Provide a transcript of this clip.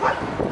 はい